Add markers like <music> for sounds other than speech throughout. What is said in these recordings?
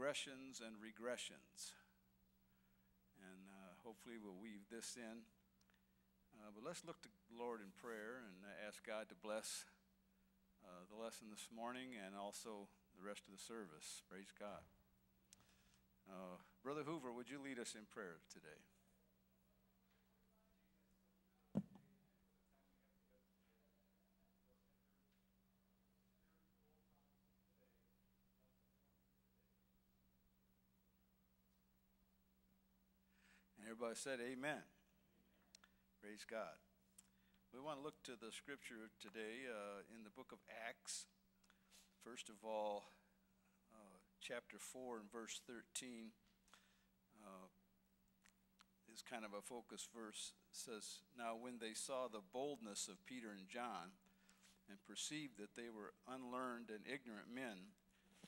digressions and regressions. And uh, hopefully we'll weave this in. Uh, but let's look to the Lord in prayer and ask God to bless uh, the lesson this morning and also the rest of the service. Praise God. Uh, Brother Hoover, would you lead us in prayer today? Everybody said amen. Praise God. We want to look to the scripture today uh, in the book of Acts. First of all, uh, chapter 4 and verse 13 uh, is kind of a focus verse. It says, Now when they saw the boldness of Peter and John and perceived that they were unlearned and ignorant men,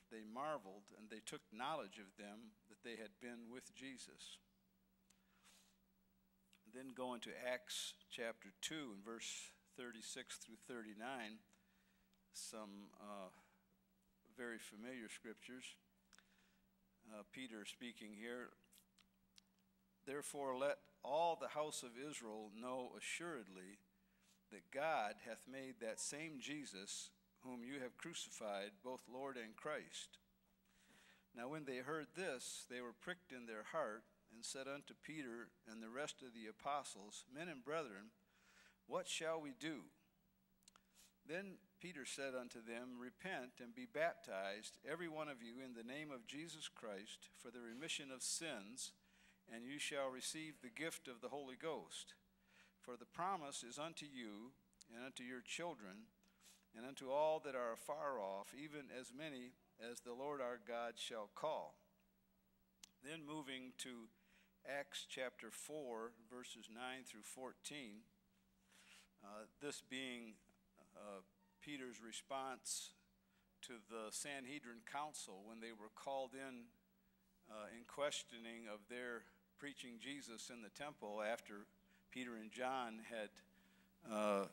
they marveled and they took knowledge of them that they had been with Jesus then go into Acts chapter 2 and verse 36 through 39, some uh, very familiar scriptures. Uh, Peter speaking here. Therefore, let all the house of Israel know assuredly that God hath made that same Jesus, whom you have crucified, both Lord and Christ. Now, when they heard this, they were pricked in their heart and said unto Peter and the rest of the apostles, Men and brethren, what shall we do? Then Peter said unto them, Repent and be baptized, every one of you, in the name of Jesus Christ, for the remission of sins, and you shall receive the gift of the Holy Ghost. For the promise is unto you, and unto your children, and unto all that are afar off, even as many as the Lord our God shall call. Then moving to Acts chapter 4, verses 9 through 14. Uh, this being uh, Peter's response to the Sanhedrin Council when they were called in uh, in questioning of their preaching Jesus in the temple after Peter and John had, uh,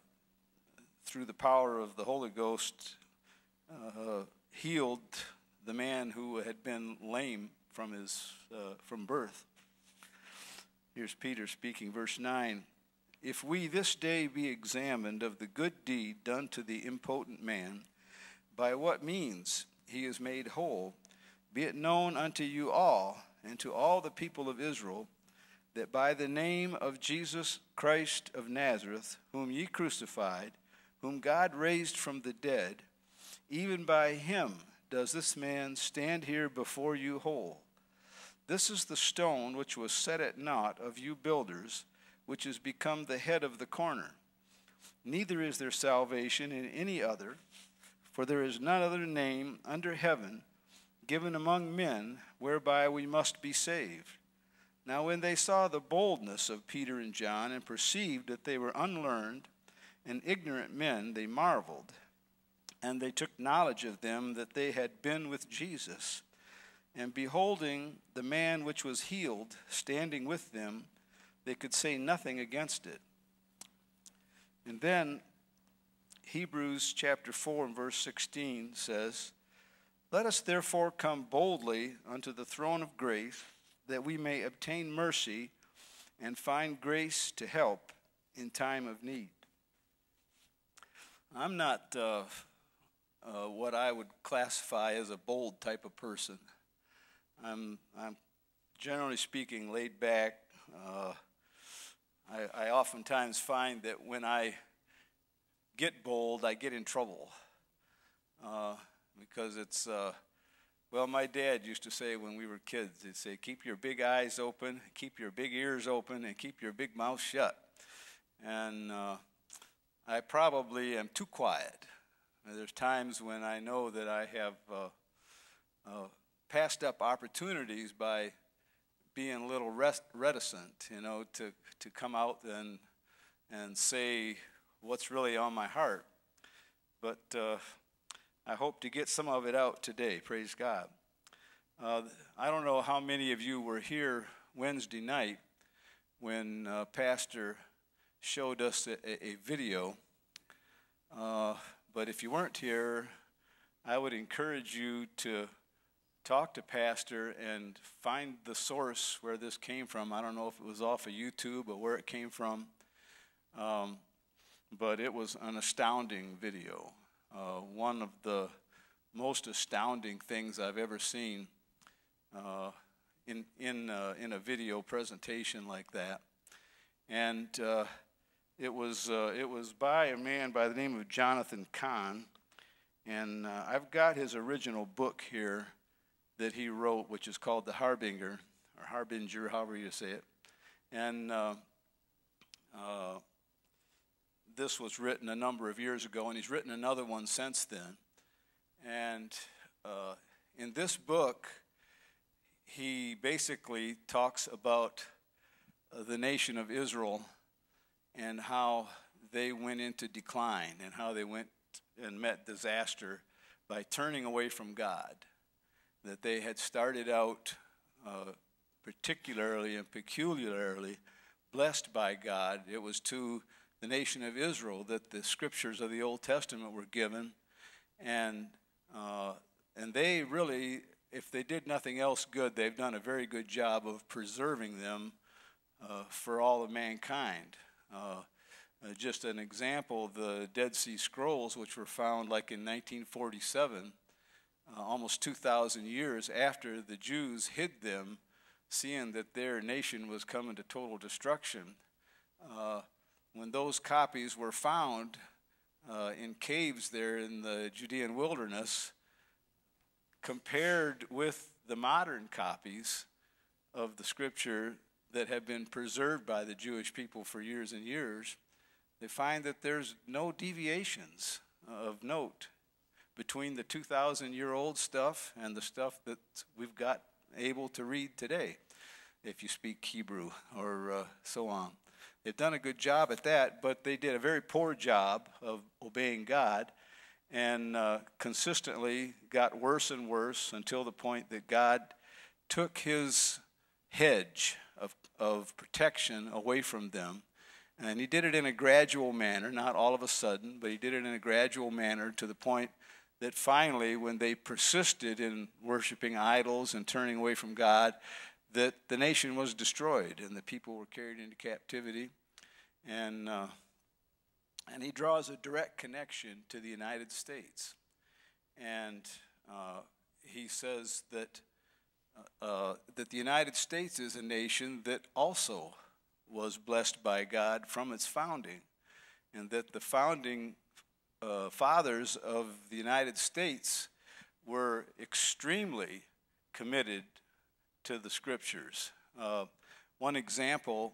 through the power of the Holy Ghost, uh, healed the man who had been lame from his uh, from birth. Here's Peter speaking, verse 9. If we this day be examined of the good deed done to the impotent man, by what means he is made whole, be it known unto you all and to all the people of Israel that by the name of Jesus Christ of Nazareth, whom ye crucified, whom God raised from the dead, even by him does this man stand here before you whole. This is the stone which was set at naught of you builders, which has become the head of the corner. Neither is there salvation in any other, for there is none other name under heaven given among men whereby we must be saved. Now, when they saw the boldness of Peter and John and perceived that they were unlearned and ignorant men, they marveled, and they took knowledge of them that they had been with Jesus. And beholding the man which was healed standing with them, they could say nothing against it. And then Hebrews chapter 4 and verse 16 says, Let us therefore come boldly unto the throne of grace, that we may obtain mercy and find grace to help in time of need. I'm not uh, uh, what I would classify as a bold type of person. I'm, I'm generally speaking laid back. Uh, I, I oftentimes find that when I get bold, I get in trouble uh, because it's, uh, well, my dad used to say when we were kids, he'd say, keep your big eyes open, keep your big ears open, and keep your big mouth shut. And uh, I probably am too quiet. There's times when I know that I have uh, uh, passed up opportunities by being a little rest, reticent, you know, to, to come out and, and say what's really on my heart. But uh, I hope to get some of it out today. Praise God. Uh, I don't know how many of you were here Wednesday night when uh, Pastor showed us a, a video. Uh, but if you weren't here, I would encourage you to talk to Pastor and find the source where this came from. I don't know if it was off of YouTube or where it came from, um, but it was an astounding video. Uh, one of the most astounding things I've ever seen uh, in, in, uh, in a video presentation like that. And uh, it, was, uh, it was by a man by the name of Jonathan Cahn. And uh, I've got his original book here that he wrote, which is called The Harbinger, or Harbinger, however you say it. And uh, uh, this was written a number of years ago, and he's written another one since then. And uh, in this book, he basically talks about uh, the nation of Israel and how they went into decline and how they went and met disaster by turning away from God. That they had started out uh, particularly and peculiarly blessed by God. It was to the nation of Israel that the scriptures of the Old Testament were given, and uh, and they really, if they did nothing else good, they've done a very good job of preserving them uh, for all of mankind. Uh, uh just an example, the Dead Sea Scrolls, which were found like in 1947, uh, almost 2,000 years after the Jews hid them, seeing that their nation was coming to total destruction. Uh, when those copies were found, uh, in caves there in the Judean wilderness, compared with the modern copies of the scripture that have been preserved by the Jewish people for years and years, they find that there's no deviations of note between the 2,000 year old stuff and the stuff that we've got able to read today, if you speak Hebrew or uh, so on. They've done a good job at that, but they did a very poor job of obeying God and uh, consistently got worse and worse until the point that God took his hedge of, of protection away from them. And he did it in a gradual manner, not all of a sudden, but he did it in a gradual manner to the point that finally, when they persisted in worshiping idols and turning away from God, that the nation was destroyed and the people were carried into captivity. And, uh, and he draws a direct connection to the United States. And uh, he says that, uh, uh that the United States is a nation that also was blessed by God from its founding, and that the founding uh, fathers of the United States were extremely committed to the scriptures. Uh, one example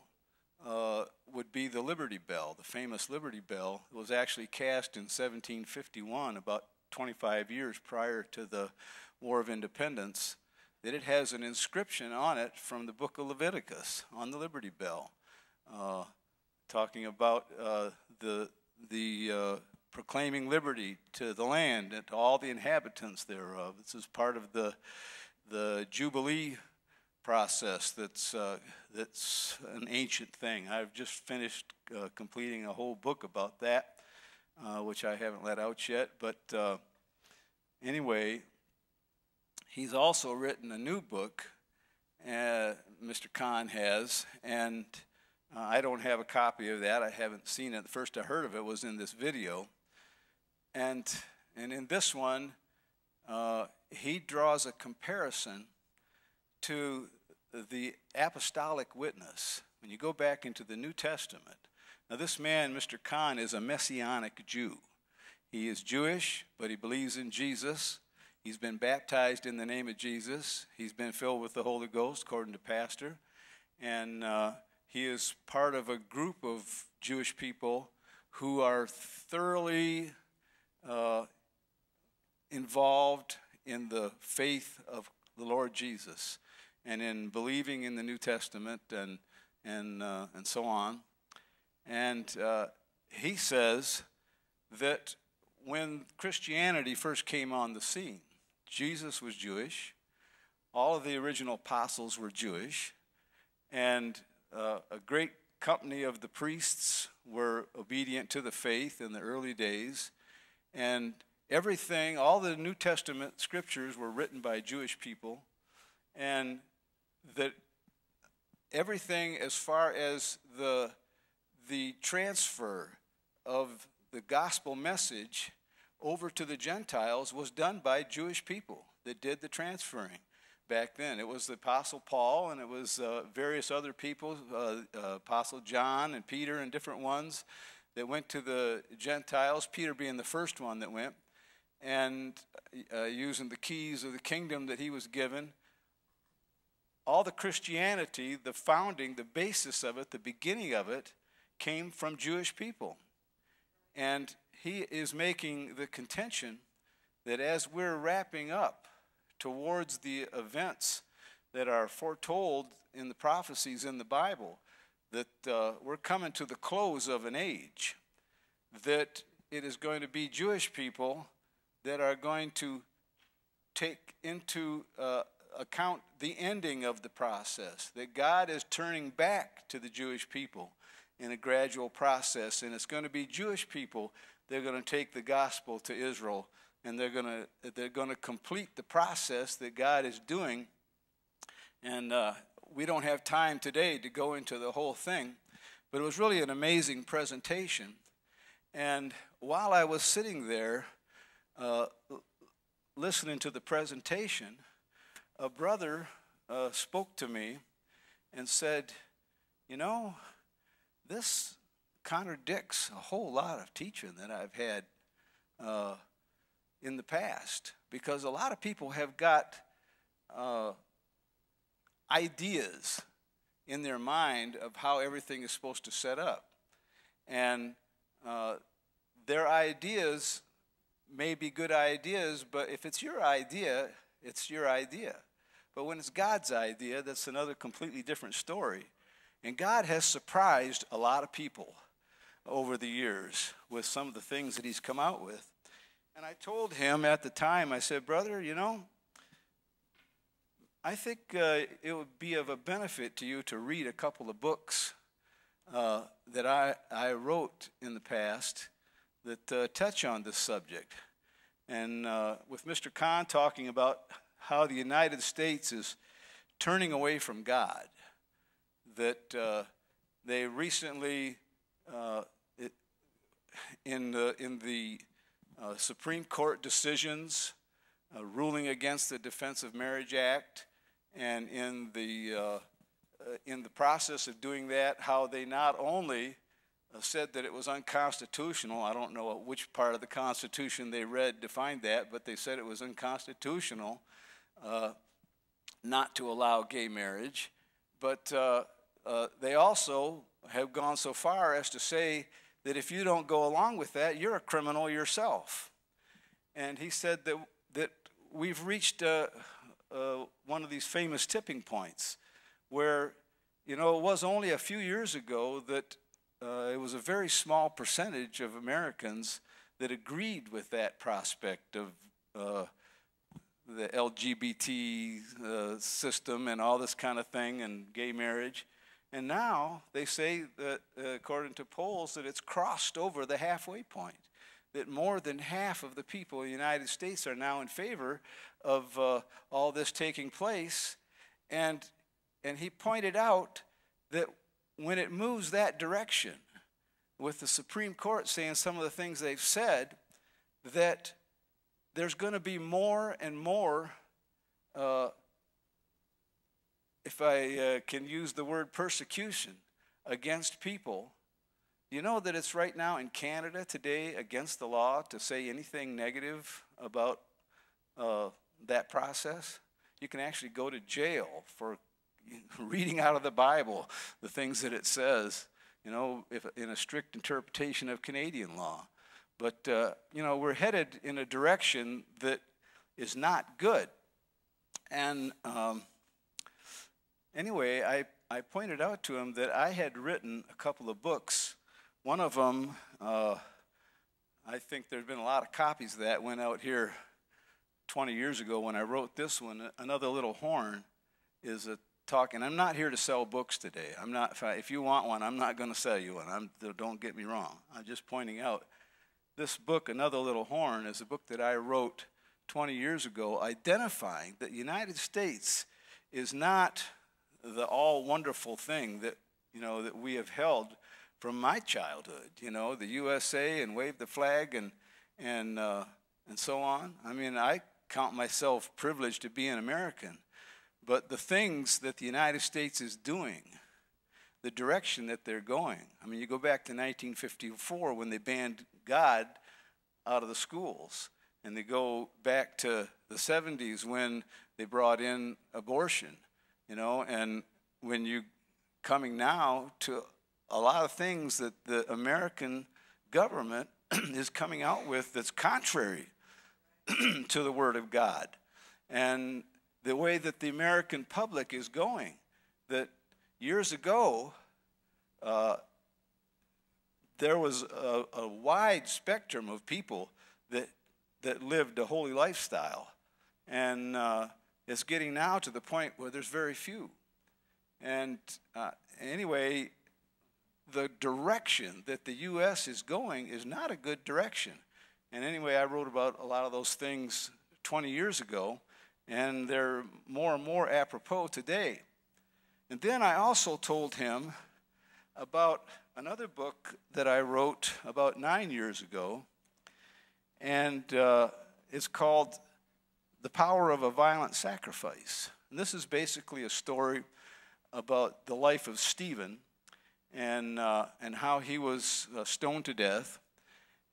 uh, would be the Liberty Bell, the famous Liberty Bell. It was actually cast in 1751, about 25 years prior to the War of Independence. That it has an inscription on it from the book of Leviticus on the Liberty Bell, uh, talking about uh, the the uh, proclaiming liberty to the land and to all the inhabitants thereof. This is part of the the Jubilee process that's, uh, that's an ancient thing. I've just finished uh, completing a whole book about that, uh, which I haven't let out yet. But uh, anyway, he's also written a new book, uh, Mr. Cahn has, and uh, I don't have a copy of that. I haven't seen it. The first I heard of it was in this video. And, and in this one, he draws a comparison to the apostolic witness, when you go back into the New Testament, now this man, Mr. Cahn, is a messianic Jew. He is Jewish, but he believes in Jesus. He's been baptized in the name of Jesus. He's been filled with the Holy Ghost, according to Pastor. And uh, he is part of a group of Jewish people who are thoroughly uh, involved in the faith of the Lord Jesus and in believing in the New Testament and, and, uh, and so on. And uh, he says that when Christianity first came on the scene, Jesus was Jewish, all of the original apostles were Jewish, and uh, a great company of the priests were obedient to the faith in the early days. And everything, all the New Testament scriptures were written by Jewish people, and that everything as far as the, the transfer of the gospel message over to the Gentiles was done by Jewish people that did the transferring back then. It was the Apostle Paul and it was uh, various other people, uh, uh, Apostle John and Peter and different ones that went to the Gentiles, Peter being the first one that went, and uh, using the keys of the kingdom that he was given. All the Christianity, the founding, the basis of it, the beginning of it, came from Jewish people. And he is making the contention that as we're wrapping up towards the events that are foretold in the prophecies in the Bible, that uh, we're coming to the close of an age, that it is going to be Jewish people that are going to take into uh, account the ending of the process, that God is turning back to the Jewish people in a gradual process, and it's going to be Jewish people that are going to take the gospel to Israel, and they're going to they're going to complete the process that God is doing. And uh, we don't have time today to go into the whole thing, but it was really an amazing presentation. And while I was sitting there uh, listening to the presentation, a brother uh, spoke to me and said, You know, this contradicts a whole lot of teaching that I've had uh, in the past because a lot of people have got uh, ideas in their mind of how everything is supposed to set up. And uh, their ideas may be good ideas, but if it's your idea, it's your idea. But when it's God's idea, that's another completely different story. And God has surprised a lot of people over the years with some of the things that He's come out with. And I told him at the time, I said, Brother, you know, I think uh, it would be of a benefit to you to read a couple of books uh, that I, I wrote in the past that uh, touch on this subject. And uh, with Mr. Cahn talking about how the United States is turning away from God, that uh, they recently, uh, it, in the, in the Supreme Court decisions ruling against the Defense of Marriage Act, and in the, uh, uh, in the process of doing that, how they not only uh, said that it was unconstitutional, I don't know which part of the Constitution they read defined that, but they said it was unconstitutional uh, not to allow gay marriage. But uh, uh, they also have gone so far as to say that if you don't go along with that, you're a criminal yourself. And he said that, that we've reached a, uh, one of these famous tipping points where, you know, it was only a few years ago that uh, it was a very small percentage of Americans that agreed with that prospect of uh, the LGBT uh, system and all this kind of thing and gay marriage. And now they say that, uh, according to polls, that it's crossed over the halfway point that more than half of the people in the United States are now in favor of uh, all this taking place. And, and he pointed out that when it moves that direction, with the Supreme Court saying some of the things they've said, that there's going to be more and more, uh, if I uh, can use the word persecution, against people you know that it's right now in Canada today against the law to say anything negative about uh, that process? You can actually go to jail for <laughs> reading out of the Bible the things that it says, you know, if, in a strict interpretation of Canadian law. But, uh, you know, we're headed in a direction that is not good. And um, anyway, I, I pointed out to him that I had written a couple of books one of them, uh, I think there's been a lot of copies of that went out here 20 years ago when I wrote this one. Another little horn is a talking. I'm not here to sell books today. I'm not. If you want one, I'm not going to sell you one. I'm, don't get me wrong. I'm just pointing out this book, Another Little Horn, is a book that I wrote 20 years ago, identifying that the United States is not the all wonderful thing that you know that we have held from my childhood. You know, the USA and wave the flag and and uh, and so on. I mean, I count myself privileged to be an American, but the things that the United States is doing, the direction that they're going. I mean, you go back to 1954 when they banned God out of the schools, and they go back to the 70s when they brought in abortion, you know, and when you coming now to a lot of things that the American government <clears throat> is coming out with that's contrary <clears throat> to the Word of God. And the way that the American public is going, that years ago, uh, there was a, a, wide spectrum of people that, that lived a holy lifestyle. And uh, it's getting now to the point where there's very few. And uh, anyway, the direction that the U.S. is going is not a good direction. And anyway, I wrote about a lot of those things 20 years ago, and they're more and more apropos today. And then I also told him about another book that I wrote about nine years ago, and uh, it's called The Power of a Violent Sacrifice. And this is basically a story about the life of Stephen and, uh, and how he was uh, stoned to death.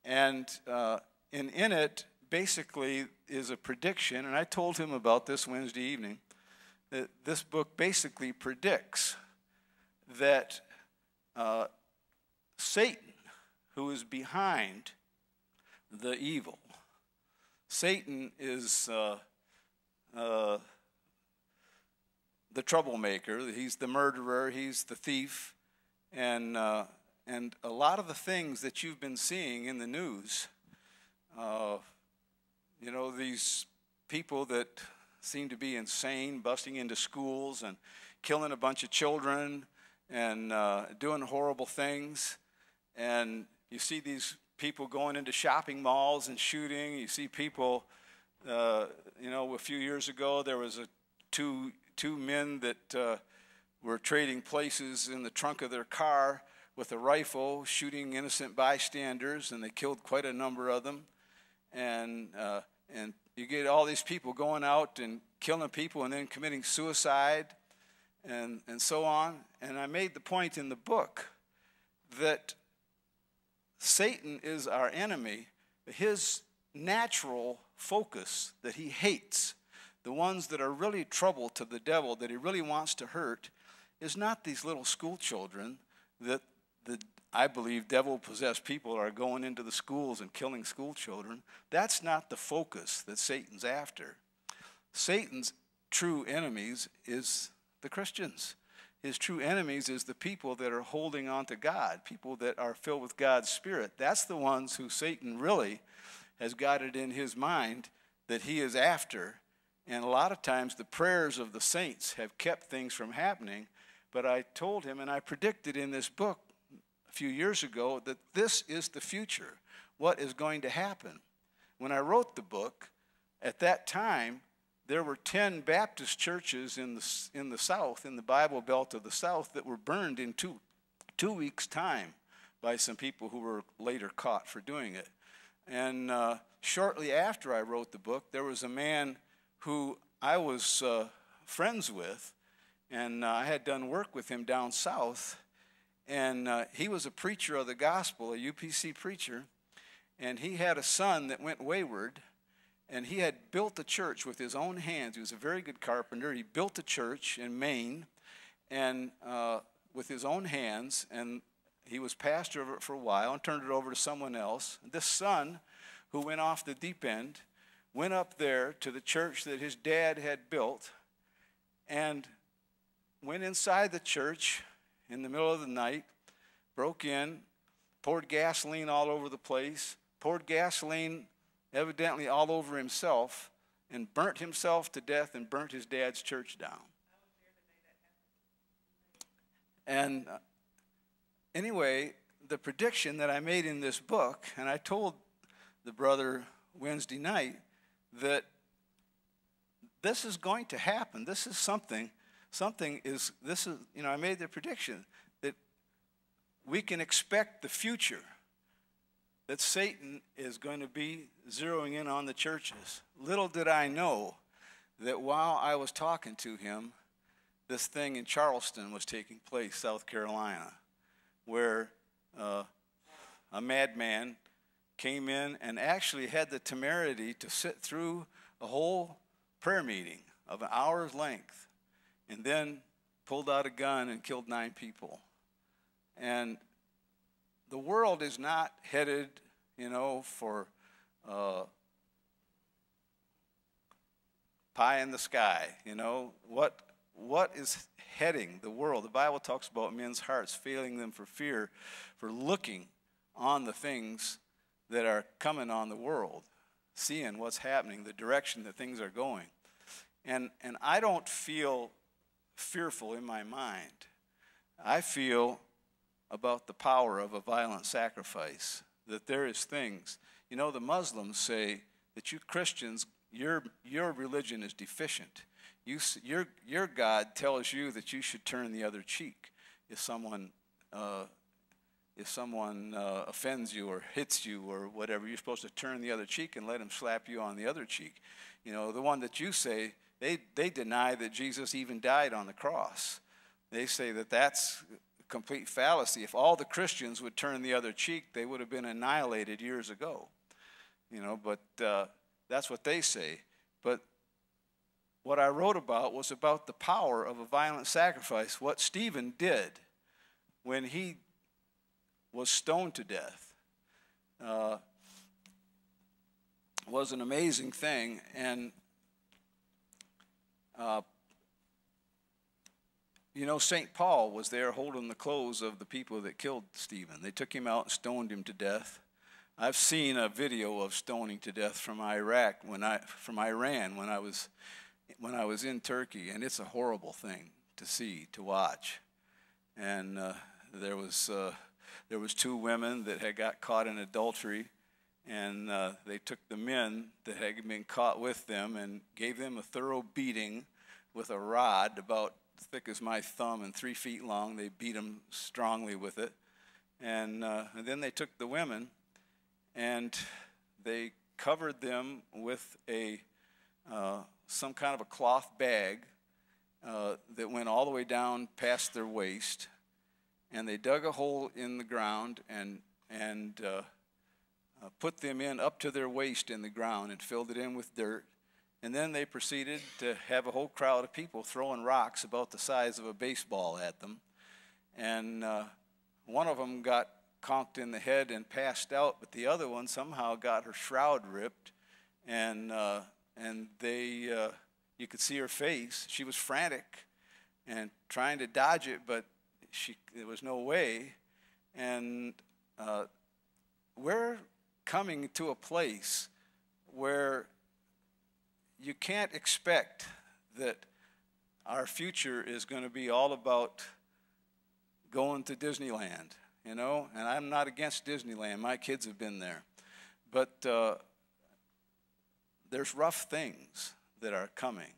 And, uh, and in it, basically, is a prediction, and I told him about this Wednesday evening, that this book basically predicts that uh, Satan, who is behind the evil, Satan is uh, uh, the troublemaker, he's the murderer, he's the thief, and, uh, and a lot of the things that you've been seeing in the news, uh, you know, these people that seem to be insane, busting into schools and killing a bunch of children and uh, doing horrible things. And you see these people going into shopping malls and shooting. You see people, uh, you know, a few years ago there was a two two men that uh, were trading places in the trunk of their car with a rifle, shooting innocent bystanders, and they killed quite a number of them. And uh, and you get all these people going out and killing people and then committing suicide and, and so on. And I made the point in the book that Satan is our enemy. His natural focus that he hates, the ones that are really trouble to the devil, that he really wants to hurt, is not these little school children that the I believe devil possessed people are going into the schools and killing school children. That's not the focus that Satan's after. Satan's true enemies is the Christians. His true enemies is the people that are holding on to God, people that are filled with God's Spirit. That's the ones who Satan really has got it in his mind that he is after. And a lot of times the prayers of the saints have kept things from happening. But I told him, and I predicted in this book few years ago, that this is the future, what is going to happen. When I wrote the book, at that time, there were 10 Baptist churches in the, in the South, in the Bible Belt of the South, that were burned in two, two weeks' time by some people who were later caught for doing it. And uh, shortly after I wrote the book, there was a man who I was uh, friends with, and uh, I had done work with him down south. And uh, he was a preacher of the gospel, a UPC preacher, and he had a son that went wayward and he had built a church with his own hands. He was a very good carpenter. He built a church in Maine, and uh, with his own hands, and he was pastor of it for a while and turned it over to someone else. This son, who went off the deep end, went up there to the church that his dad had built, and went inside the church in the middle of the night, broke in, poured gasoline all over the place, poured gasoline evidently all over himself, and burnt himself to death and burnt his dad's church down. And uh, anyway, the prediction that I made in this book, and I told the brother Wednesday night that this is going to happen. This is something, something is, this is, you know, I made the prediction that we can expect the future, that Satan is going to be zeroing in on the churches. Little did I know that while I was talking to him, this thing in Charleston was taking place, South Carolina, where uh, a madman came in and actually had the temerity to sit through a whole prayer meeting of an hour's length and then pulled out a gun and killed nine people. And the world is not headed, you know, for uh, pie in the sky. You know, what, what is heading the world? The Bible talks about men's hearts failing them for fear, for looking on the things that are coming on the world, seeing what's happening, the direction that things are going. And, and I don't feel fearful in my mind. I feel about the power of a violent sacrifice, that there is things. You know, the Muslims say that you Christians, your, your religion is deficient. You, your, your God tells you that you should turn the other cheek if someone uh, if someone uh, offends you or hits you or whatever, you're supposed to turn the other cheek and let him slap you on the other cheek. You know, the one that you say, they, they deny that Jesus even died on the cross. They say that that's a complete fallacy. If all the Christians would turn the other cheek, they would have been annihilated years ago. You know, but uh, that's what they say. But what I wrote about was about the power of a violent sacrifice, what Stephen did when he was stoned to death. Uh, was an amazing thing, and uh, you know, St. Paul was there holding the clothes of the people that killed Stephen. They took him out and stoned him to death. I've seen a video of stoning to death from Iraq when I from Iran when I was when I was in Turkey, and it's a horrible thing to see to watch. And uh, there was uh, there was two women that had got caught in adultery, and uh, they took the men that had been caught with them and gave them a thorough beating with a rod about as thick as my thumb and three feet long. They beat them strongly with it, and, uh, and then they took the women and they covered them with a uh, some kind of a cloth bag uh, that went all the way down past their waist and they dug a hole in the ground and, and uh, put them in up to their waist in the ground and filled it in with dirt. And then they proceeded to have a whole crowd of people throwing rocks about the size of a baseball at them. And uh, one of them got conked in the head and passed out, but the other one somehow got her shroud ripped. And, uh, and they, uh, you could see her face. She was frantic and trying to dodge it, but she, there was no way. And uh, we're coming to a place where you can't expect that our future is going to be all about going to Disneyland, you know? And I'm not against Disneyland. My kids have been there. But uh, there's rough things that are coming.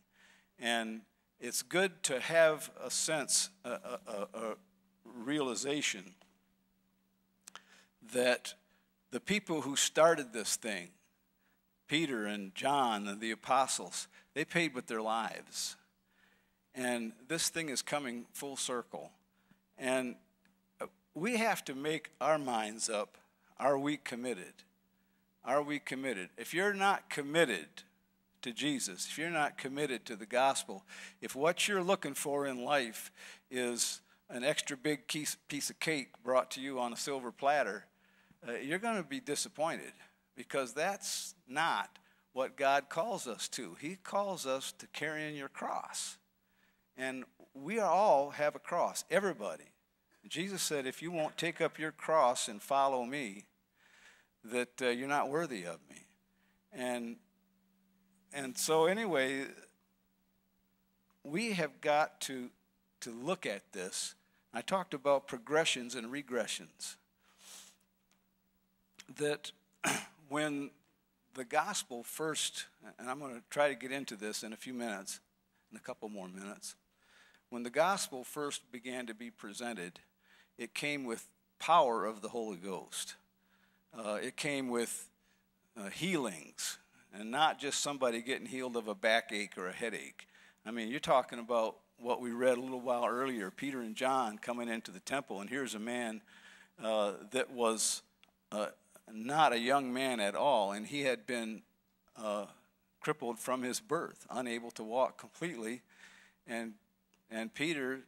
And it's good to have a sense, a, a, a, realization that the people who started this thing, Peter and John and the apostles, they paid with their lives. And this thing is coming full circle. And uh, we have to make our minds up. Are we committed? Are we committed? If you're not committed to Jesus, if you're not committed to the gospel, if what you're looking for in life is an extra big piece, piece of cake brought to you on a silver platter, uh, you're going to be disappointed because that's not what God calls us to. He calls us to carrying your cross. And we all have a cross, everybody. Jesus said, if you won't take up your cross and follow me, that uh, you're not worthy of me. And, and so, anyway, we have got to to look at this. I talked about progressions and regressions. That <clears throat> when the gospel first, and I'm going to try to get into this in a few minutes, in a couple more minutes. When the gospel first began to be presented, it came with power of the Holy Ghost. Uh, it came with uh, healings, and not just somebody getting healed of a backache or a headache. I mean, you're talking about what we read a little while earlier Peter and John coming into the temple, and here's a man uh, that was uh, not a young man at all, and he had been uh, crippled from his birth, unable to walk completely. And, and Peter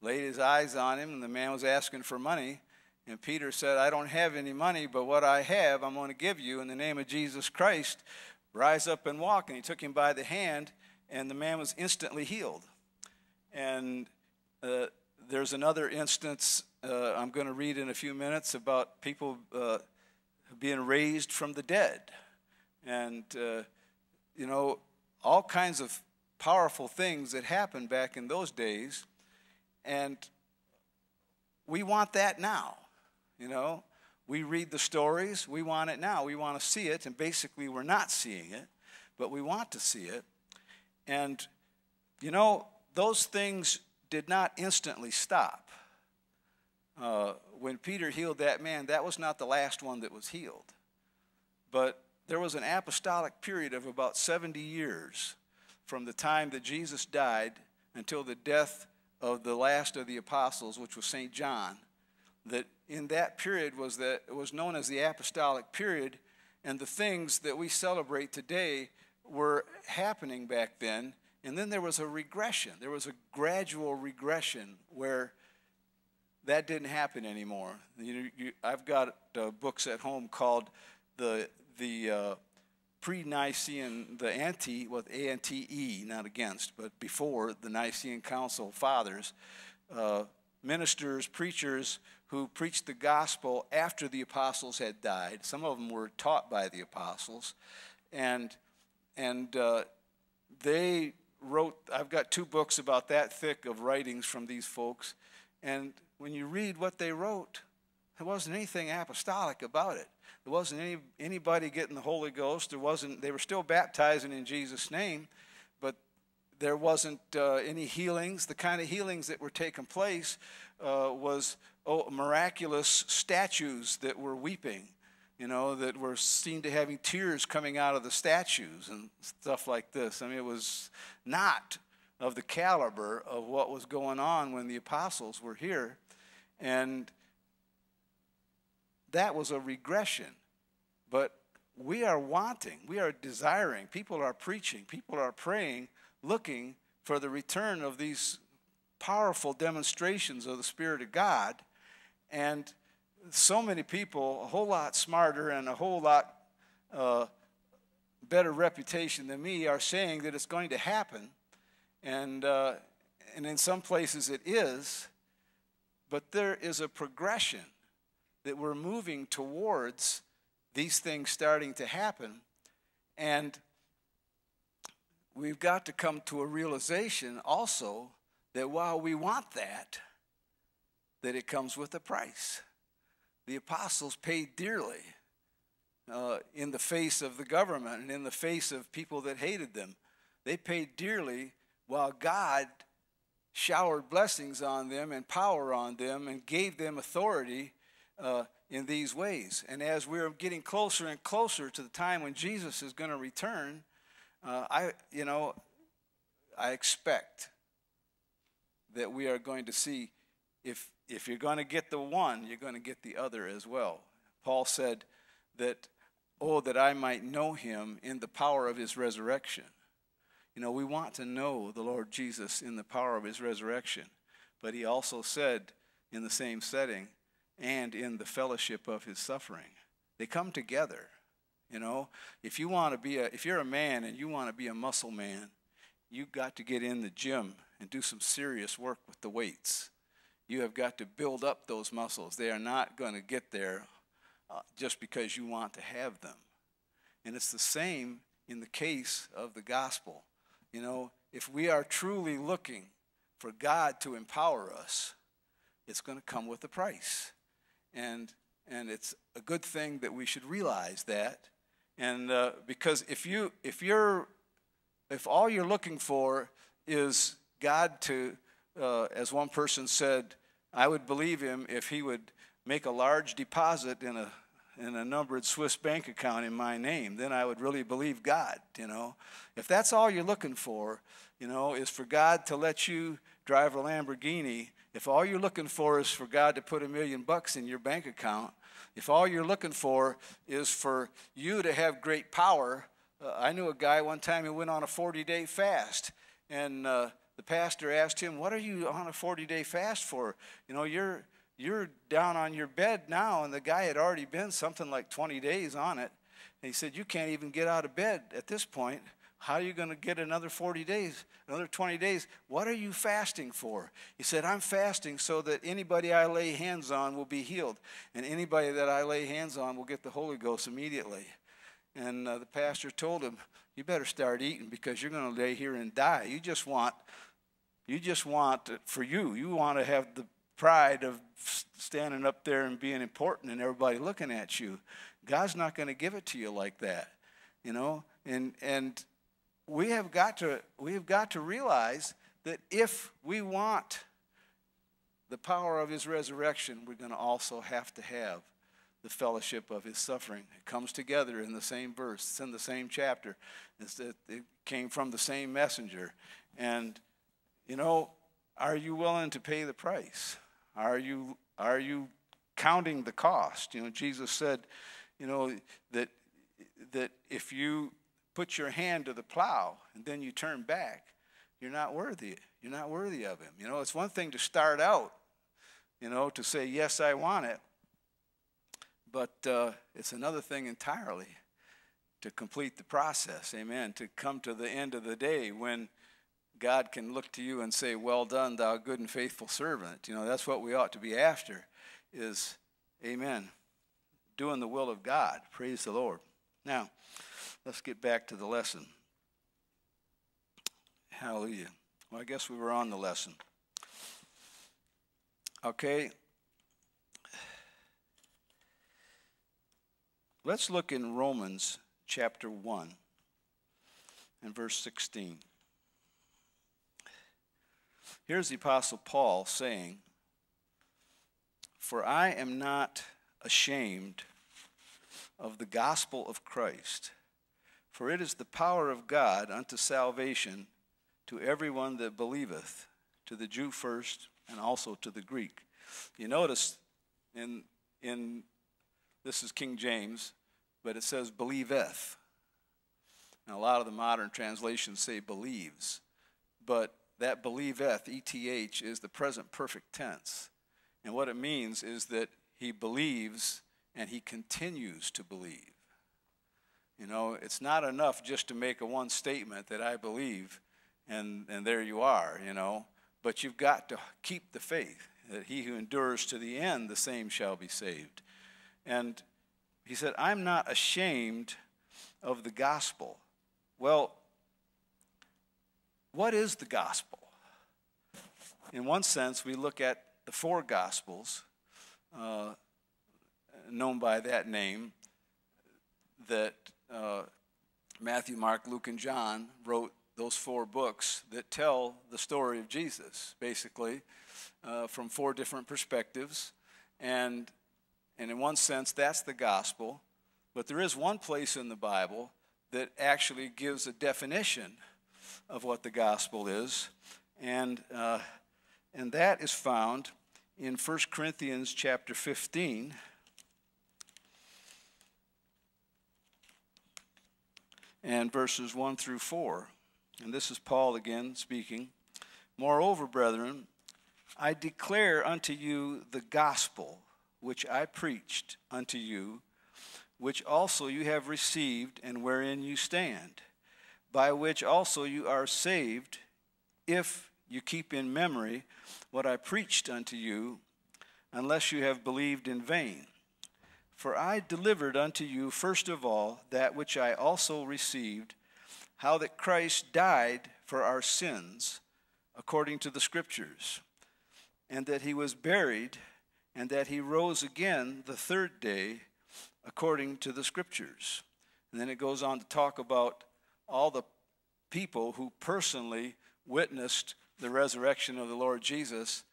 laid his eyes on him, and the man was asking for money. And Peter said, I don't have any money, but what I have, I'm going to give you in the name of Jesus Christ. Rise up and walk. And he took him by the hand, and the man was instantly healed. And uh, there's another instance uh, I'm going to read in a few minutes about people uh, being raised from the dead. And, uh, you know, all kinds of powerful things that happened back in those days. And we want that now, you know. We read the stories, we want it now. We want to see it, and basically, we're not seeing it, but we want to see it. And, you know, those things did not instantly stop. Uh, when Peter healed that man, that was not the last one that was healed. But there was an apostolic period of about 70 years from the time that Jesus died until the death of the last of the apostles, which was St. John, that in that period was that was known as the apostolic period, and the things that we celebrate today were happening back then. And then there was a regression. There was a gradual regression where that didn't happen anymore. You, you, I've got uh, books at home called the the uh, pre-Nicene, the anti with A N T E, not against, but before the Nicene Council fathers, uh, ministers, preachers who preached the gospel after the apostles had died. Some of them were taught by the apostles, and and uh, they wrote. I've got two books about that thick of writings from these folks, and when you read what they wrote, there wasn't anything apostolic about it. There wasn't any, anybody getting the Holy Ghost. There wasn't, they were still baptizing in Jesus' name, but there wasn't uh, any healings. The kind of healings that were taking place uh, was oh, miraculous statues that were weeping, you know, that were seen to having tears coming out of the statues and stuff like this. I mean, it was not of the caliber of what was going on when the apostles were here. And that was a regression. But we are wanting, we are desiring, people are preaching, people are praying, looking for the return of these powerful demonstrations of the Spirit of God. And so many people, a whole lot smarter and a whole lot uh, better reputation than me, are saying that it's going to happen. And, uh, and in some places it is. But there is a progression that we're moving towards these things starting to happen. And we've got to come to a realization also that while we want that, that it comes with a price. The apostles paid dearly uh, in the face of the government and in the face of people that hated them. They paid dearly while God showered blessings on them and power on them and gave them authority uh, in these ways. And as we're getting closer and closer to the time when Jesus is going to return, uh, I, you know, I expect that we are going to see if if you're going to get the one, you're going to get the other as well. Paul said that, oh, that I might know him in the power of his resurrection. You know, we want to know the Lord Jesus in the power of his resurrection. But he also said in the same setting, and in the fellowship of his suffering. They come together. You know, if you want to be a if you're a man and you want to be a muscle man, you've got to get in the gym and do some serious work with the weights. You have got to build up those muscles. They are not going to get there uh, just because you want to have them. And it's the same in the case of the gospel. You know, if we are truly looking for God to empower us, it's going to come with a price. And, And it's a good thing that we should realize that. And uh, because if you if you're if all you're looking for is God to, uh, as one person said, I would believe him if he would make a large deposit in a in a numbered Swiss bank account in my name, then I would really believe God, you know. If that's all you're looking for, you know, is for God to let you drive a Lamborghini, if all you're looking for is for God to put a million bucks in your bank account, if all you're looking for is for you to have great power, uh, I knew a guy one time who went on a 40 day fast, and uh, the pastor asked him, What are you on a 40 day fast for? You know, you're you're down on your bed now, and the guy had already been something like 20 days on it. And he said, You can't even get out of bed at this point. How are you going to get another 40 days, another 20 days? What are you fasting for? He said, I'm fasting so that anybody I lay hands on will be healed, and anybody that I lay hands on will get the Holy Ghost immediately. And uh, the pastor told him, You better start eating because you're going to lay here and die. You just want. You just want for you. You want to have the pride of standing up there and being important and everybody looking at you. God's not going to give it to you like that, you know. And and we have got to we have got to realize that if we want the power of His resurrection, we're going to also have to have the fellowship of His suffering. It comes together in the same verse. It's in the same chapter. It's it came from the same messenger. And you know, are you willing to pay the price? Are you, are you counting the cost? You know, Jesus said, you know, that, that if you put your hand to the plow and then you turn back, you're not worthy. You're not worthy of him. You know, it's one thing to start out, you know, to say, yes, I want it. But uh, it's another thing entirely to complete the process. Amen. To come to the end of the day when God can look to you and say, Well done, thou good and faithful servant. You know, that's what we ought to be after, is, Amen, doing the will of God. Praise the Lord. Now, let's get back to the lesson. Hallelujah. Well, I guess we were on the lesson. Okay. Let's look in Romans chapter 1 and verse 16. Here's the Apostle Paul saying, For I am not ashamed of the gospel of Christ, for it is the power of God unto salvation to everyone that believeth, to the Jew first, and also to the Greek. You notice in, in this is King James, but it says believeth. Now, a lot of the modern translations say believes, but that believeth, ETH, is the present perfect tense. And what it means is that he believes and he continues to believe. You know, it's not enough just to make a one statement that I believe and, and there you are, you know, but you've got to keep the faith that he who endures to the end, the same shall be saved. And he said, I'm not ashamed of the gospel. Well, what is the gospel? In one sense, we look at the four gospels, uh, known by that name, that uh, Matthew, Mark, Luke, and John wrote those four books that tell the story of Jesus, basically, uh, from four different perspectives. And, and in one sense, that's the gospel. But there is one place in the Bible that actually gives a definition of what the gospel is. And, uh, and that is found in 1 Corinthians chapter 15. And verses 1 through 4. And this is Paul again speaking. Moreover, brethren, I declare unto you the gospel which I preached unto you, which also you have received, and wherein you stand by which also you are saved, if you keep in memory what I preached unto you, unless you have believed in vain. For I delivered unto you first of all that which I also received, how that Christ died for our sins, according to the Scriptures, and that he was buried, and that he rose again the third day according to the scriptures. And then it goes on to talk about all the people who personally witnessed the resurrection of the Lord Jesus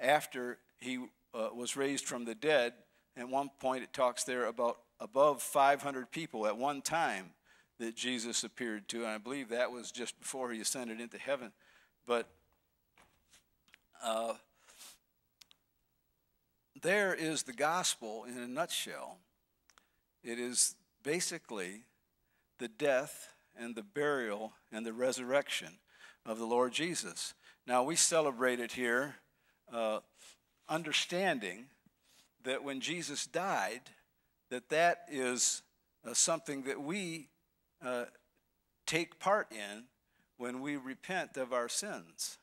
after he uh, was raised from the dead. At one point, it talks there about above 500 people at one time that Jesus appeared to. And I believe that was just before he ascended into heaven. But uh, there is the gospel in a nutshell. It is basically the death and the burial and the resurrection of the Lord Jesus. Now, we celebrate it here, uh, understanding that when Jesus died, that that is uh, something that we uh, take part in when we repent of our sins.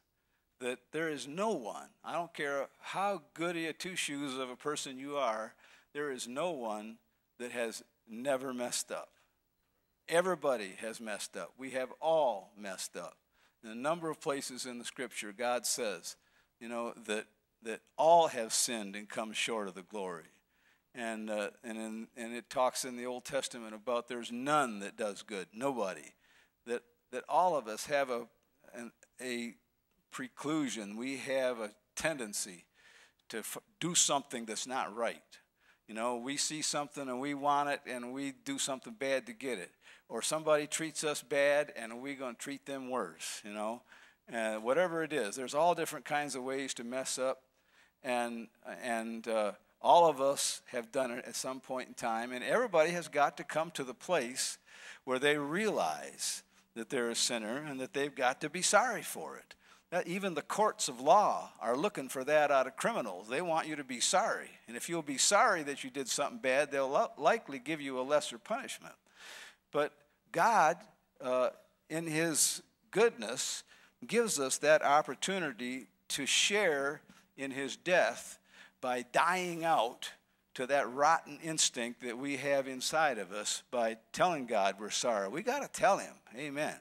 That there is no one, I don't care how goody a two shoes of a person you are, there is no one that has never messed up. Everybody has messed up. We have all messed up. In a number of places in the scripture, God says, you know, that, that all have sinned and come short of the glory. And, uh, and, in, and it talks in the Old Testament about there's none that does good, nobody. That, that all of us have a, an, a preclusion, we have a tendency to do something that's not right. You know, we see something and we want it and we do something bad to get it. Or somebody treats us bad and we're going to treat them worse, you know. Uh, whatever it is, there's all different kinds of ways to mess up. And, and uh, all of us have done it at some point in time. And everybody has got to come to the place where they realize that they're a sinner and that they've got to be sorry for it. That even the courts of law are looking for that out of criminals. They want you to be sorry. And if you'll be sorry that you did something bad, they'll likely give you a lesser punishment. But God, uh, in His goodness, gives us that opportunity to share in His death by dying out to that rotten instinct that we have inside of us by telling God we're sorry. We got to tell Him. Amen.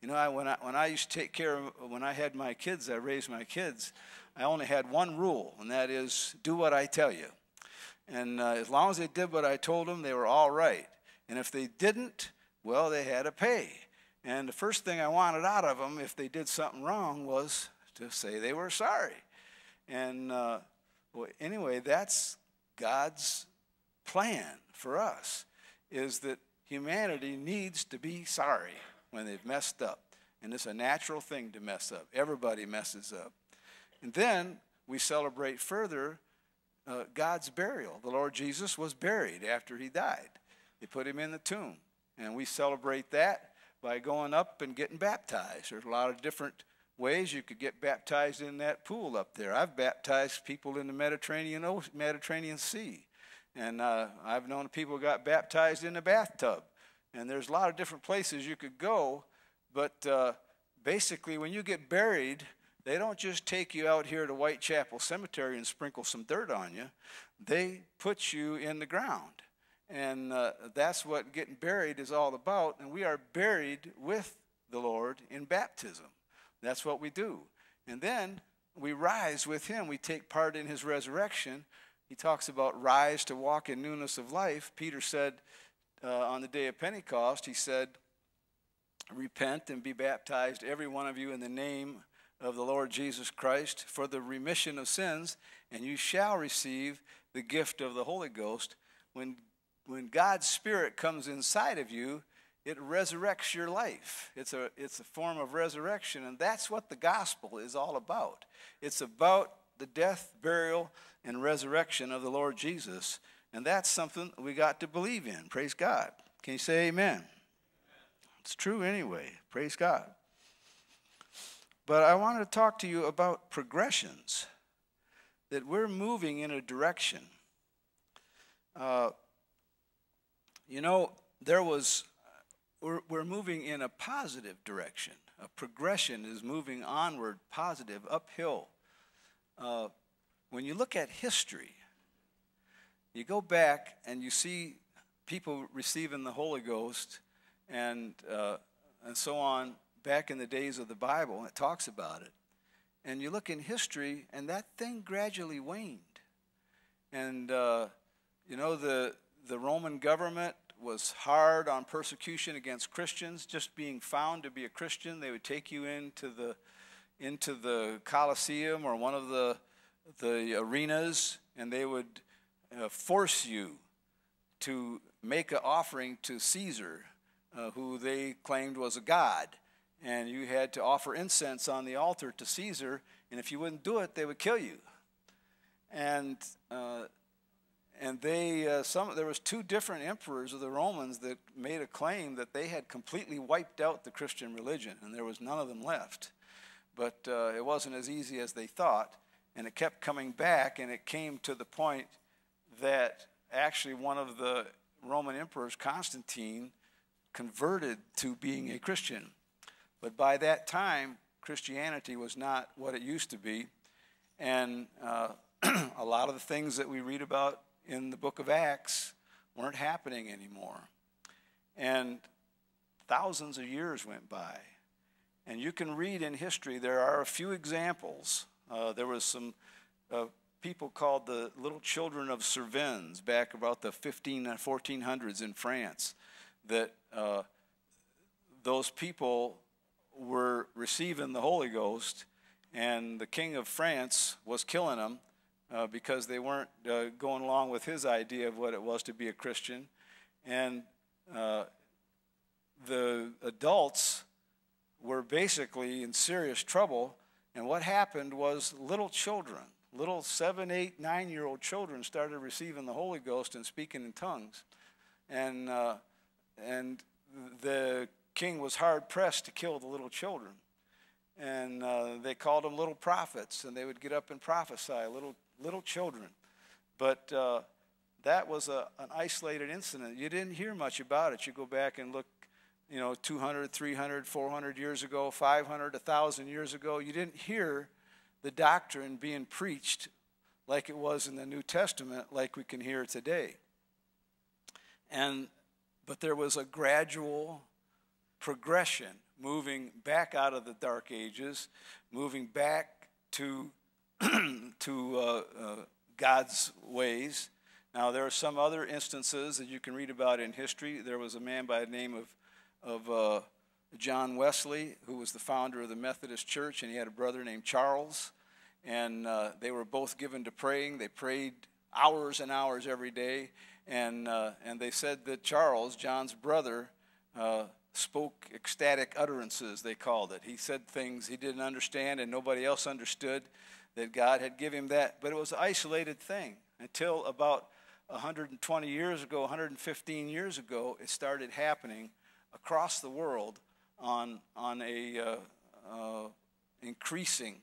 You know, I, when, I, when I used to take care of, when I had my kids, I raised my kids, I only had one rule, and that is do what I tell you. And uh, as long as they did what I told them, they were all right. And if they didn't, well, they had to pay. And the first thing I wanted out of them, if they did something wrong, was to say they were sorry. And uh, well, anyway, that's God's plan for us, is that humanity needs to be sorry when they've messed up. And it's a natural thing to mess up. Everybody messes up. And then we celebrate further uh, God's burial. The Lord Jesus was buried after he died, they put him in the tomb. And we celebrate that by going up and getting baptized. There's a lot of different ways you could get baptized in that pool up there. I've baptized people in the Mediterranean, Mediterranean Sea. And uh, I've known people got baptized in a bathtub. And there's a lot of different places you could go, but uh, basically, when you get buried, they don't just take you out here to Whitechapel Cemetery and sprinkle some dirt on you. They put you in the ground. And uh, that's what getting buried is all about. And we are buried with the Lord in baptism. That's what we do. And then we rise with him. We take part in his resurrection. He talks about rise to walk in newness of life. Peter said, uh, on the day of Pentecost, he said, Repent and be baptized, every one of you, in the name of the Lord Jesus Christ for the remission of sins, and you shall receive the gift of the Holy Ghost. When, when God's Spirit comes inside of you, it resurrects your life. It's a, it's a form of resurrection, and that's what the gospel is all about. It's about the death, burial, and resurrection of the Lord Jesus. And that's something we got to believe in. Praise God. Can you say amen? amen? It's true anyway. Praise God. But I want to talk to you about progressions, that we're moving in a direction. Uh, you know, there was, we're, we're moving in a positive direction. A progression is moving onward, positive, uphill. Uh, when you look at history, you go back and you see people receiving the Holy Ghost and, uh, and so on back in the days of the Bible, it talks about it. And you look in history, and that thing gradually waned. And, uh, you know, the, the Roman government was hard on persecution against Christians. Just being found to be a Christian, they would take you into the, into the Colosseum or one of the, the arenas, and they would uh, force you to make an offering to Caesar, uh, who they claimed was a god. And you had to offer incense on the altar to Caesar, and if you wouldn't do it, they would kill you. And uh, and they uh, some there was two different emperors of the Romans that made a claim that they had completely wiped out the Christian religion, and there was none of them left. But uh, it wasn't as easy as they thought, and it kept coming back, and it came to the point that actually one of the Roman emperors, Constantine, converted to being a Christian. But by that time, Christianity was not what it used to be. And uh, <clears throat> a lot of the things that we read about in the book of Acts weren't happening anymore. And thousands of years went by. And you can read in history, there are a few examples. Uh, there was some uh, people called the little children of Cévennes back about the 15 1400s in France that uh, those people were receiving the Holy Ghost and the king of France was killing them uh, because they weren't uh, going along with his idea of what it was to be a Christian. And uh, the adults were basically in serious trouble. And what happened was little children little seven, eight, nine year old children started receiving the Holy Ghost and speaking in tongues. And, uh, and the king was hard pressed to kill the little children. And uh, they called them little prophets, and they would get up and prophesy, little, little children. But uh, that was a, an isolated incident. You didn't hear much about it. You go back and look, you know, 200, 300, 400 years ago, 500, 1,000 years ago. You didn't hear the doctrine being preached like it was in the New Testament, like we can hear today. And but there was a gradual progression moving back out of the dark ages, moving back to <clears throat> to uh, uh, God's ways. Now there are some other instances that you can read about in history. There was a man by the name of of uh, John Wesley, who was the founder of the Methodist Church, and he had a brother named Charles. And uh, they were both given to praying. They prayed hours and hours every day. And, uh, and they said that Charles, John's brother, uh, spoke ecstatic utterances, they called it. He said things he didn't understand and nobody else understood that God had given him that. But it was an isolated thing until about 120 years ago, 115 years ago, it started happening across the world on, on a uh, uh, increasing,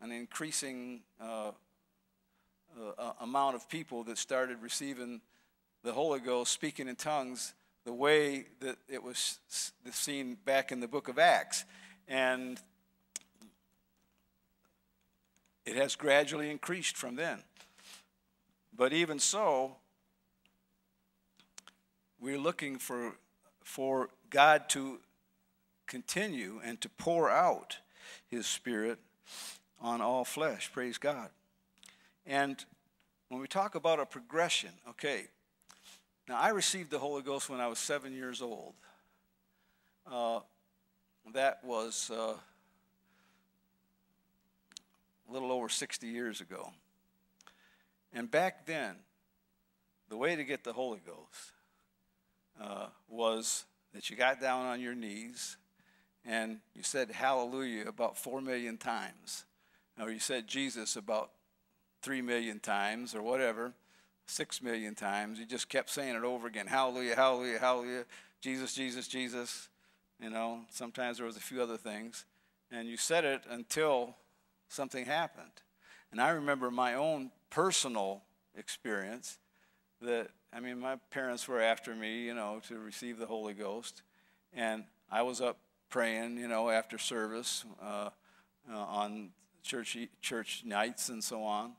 an increasing uh, uh, amount of people that started receiving the Holy Ghost, speaking in tongues, the way that it was seen back in the book of Acts. And it has gradually increased from then. But even so, we're looking for, for God to continue and to pour out his spirit on all flesh. Praise God. And when we talk about a progression, okay, now I received the Holy Ghost when I was seven years old. Uh, that was uh, a little over 60 years ago. And back then, the way to get the Holy Ghost uh, was that you got down on your knees and you said hallelujah about four million times, or you said Jesus about three million times, or whatever, six million times. You just kept saying it over again hallelujah, hallelujah, hallelujah, Jesus, Jesus, Jesus. You know, sometimes there was a few other things. And you said it until something happened. And I remember my own personal experience that, I mean, my parents were after me, you know, to receive the Holy Ghost. And I was up praying, you know, after service uh, uh, on church church nights and so on.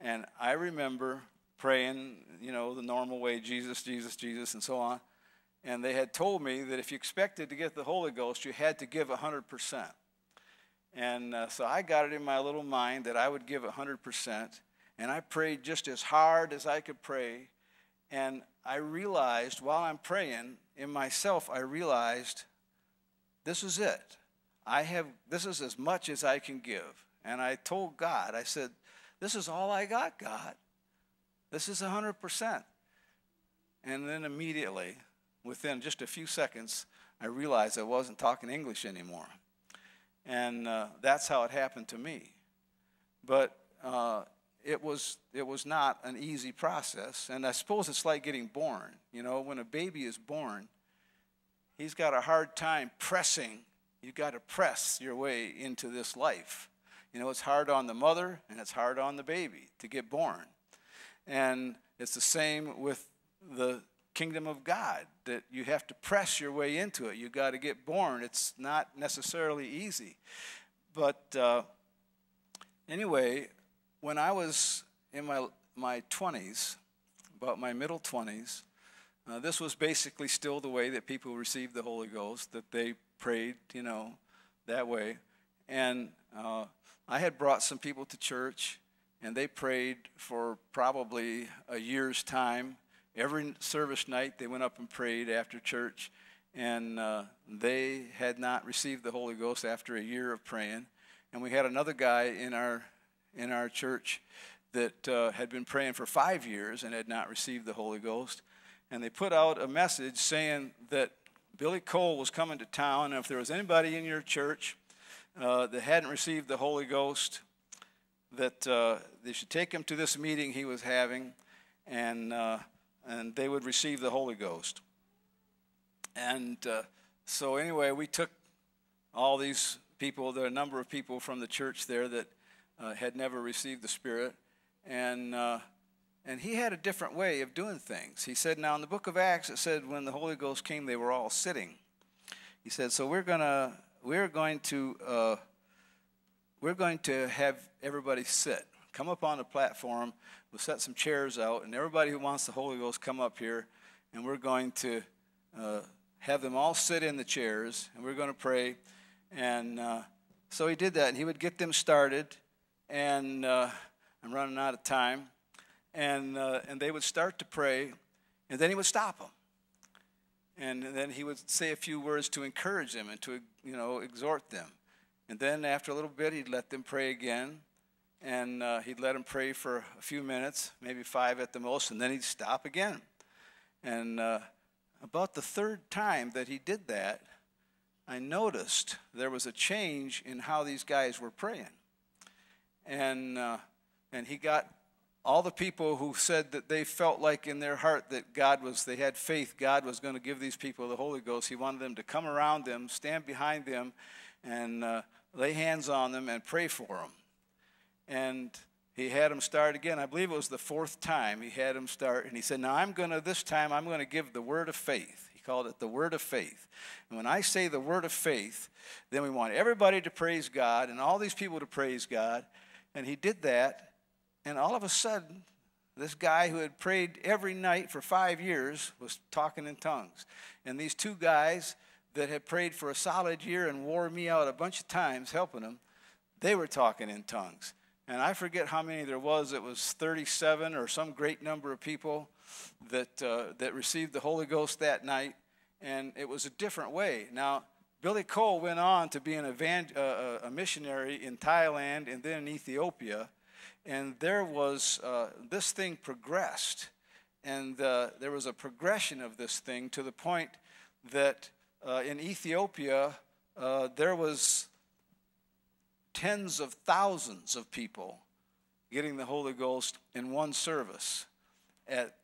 And I remember praying, you know, the normal way, Jesus, Jesus, Jesus, and so on. And they had told me that if you expected to get the Holy Ghost, you had to give 100%. And uh, so I got it in my little mind that I would give 100%. and I prayed just as hard as I could pray. And I realized while I'm praying in myself, I realized this is it. I have this is as much as I can give. And I told God, I said, This is all I got, God. This is 100%. And then immediately, within just a few seconds, I realized I wasn't talking English anymore. And uh, that's how it happened to me. But uh, it, was, it was not an easy process. And I suppose it's like getting born. You know, when a baby is born, he's got a hard time pressing. You've got to press your way into this life. You know, it's hard on the mother and it's hard on the baby to get born. And it's the same with the kingdom of God that you have to press your way into it. You got to get born. It's not necessarily easy. But uh, anyway, when I was in my, my 20s, about my middle 20s, uh, this was basically still the way that people received the Holy Ghost, that they prayed, you know, that way. And uh, I had brought some people to church, and they prayed for probably a year's time. Every service night, they went up and prayed after church, and uh, they had not received the Holy Ghost after a year of praying. And we had another guy in our in our church that uh, had been praying for five years and had not received the Holy Ghost. And they put out a message saying that Billy Cole was coming to town, and if there was anybody in your church uh, that hadn't received the Holy Ghost, that uh, they should take him to this meeting he was having, and uh, and they would receive the Holy Ghost. And uh, so anyway, we took all these people. There are a number of people from the church there that uh, had never received the Spirit, and uh, and he had a different way of doing things. He said, now in the book of Acts, it said when the Holy Ghost came, they were all sitting. He said, so we're gonna we're going to uh, we're going to have everybody sit. Come up on the platform. We'll set some chairs out, and everybody who wants the Holy Ghost come up here, and we're going to uh, have them all sit in the chairs, and we're going to pray. And uh, so he did that, and he would get them started. And uh, I'm running out of time, and uh, and they would start to pray, and then he would stop them and then he would say a few words to encourage them and to you know exhort them and then after a little bit he'd let them pray again and uh, he'd let them pray for a few minutes maybe five at the most and then he'd stop again and uh, about the third time that he did that i noticed there was a change in how these guys were praying and uh, and he got all the people who said that they felt like in their heart that God was, they had faith, God was going to give these people the Holy Ghost. He wanted them to come around them, stand behind them, and uh, lay hands on them and pray for them. And he had them start again. I believe it was the fourth time he had them start. And he said, Now I'm going to, this time, I'm going to give the word of faith. He called it the word of faith. And when I say the word of faith, then we want everybody to praise God and all these people to praise God. And he did that. And all of a sudden, this guy who had prayed every night for five years was talking in tongues. And these two guys that had prayed for a solid year and wore me out a bunch of times helping them, they were talking in tongues. And I forget how many there was. It was 37 or some great number of people that, uh, that received the Holy Ghost that night. And it was a different way. Now, Billy Cole went on to be an evan- uh, uh a missionary in Thailand and then in Ethiopia and there was uh, this thing progressed and uh, there was a progression of this thing to the point that uh, in ethiopia uh, there was tens of thousands of people getting the holy ghost in one service at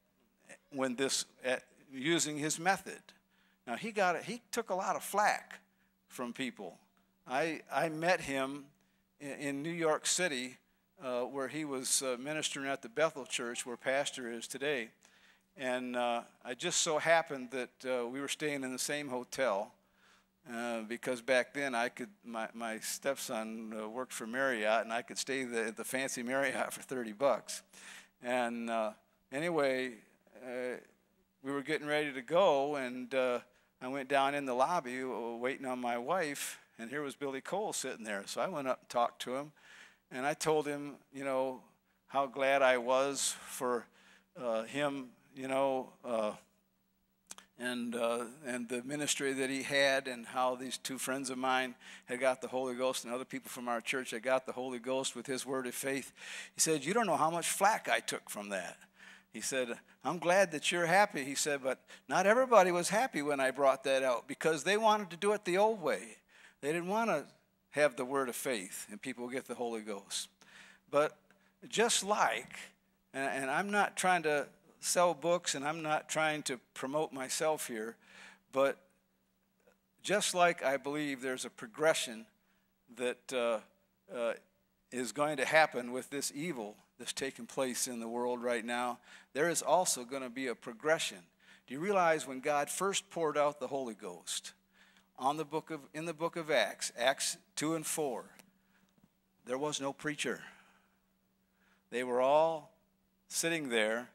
when this at, using his method. Now he got he took a lot of flack from people. I i met him in, in new york city uh, where he was uh, ministering at the Bethel Church, where Pastor is today. And uh, I just so happened that uh, we were staying in the same hotel uh, because back then I could, my, my stepson uh, worked for Marriott and I could stay the, the fancy Marriott <laughs> for 30 bucks. And anyway, we were getting ready to go and I went down in the lobby waiting on my wife and here was Billy Cole sitting there. So I went up and talked to him and I told him, you know, how glad I was for uh, him, you know, uh, and uh, and the ministry that he had, and how these two friends of mine had got the Holy Ghost, and other people from our church had got the Holy Ghost with his word of faith. He said, "You don't know how much flack I took from that." He said, I'm glad that you're happy. He said, but not everybody was happy when I brought that out because they wanted to do it the old way. They didn't want to have the word of faith and people get the Holy Ghost. But just like, and, I'm not trying to sell books and I'm not trying to promote myself here, but just like I believe there's a progression that uh, uh, is going to happen with this evil that's taking place in the world right now, there is also going to be a progression. Do you realize when God first poured out the Holy Ghost on the book of, in the book of Acts, Acts 2 and 4, there was no preacher. They were all sitting there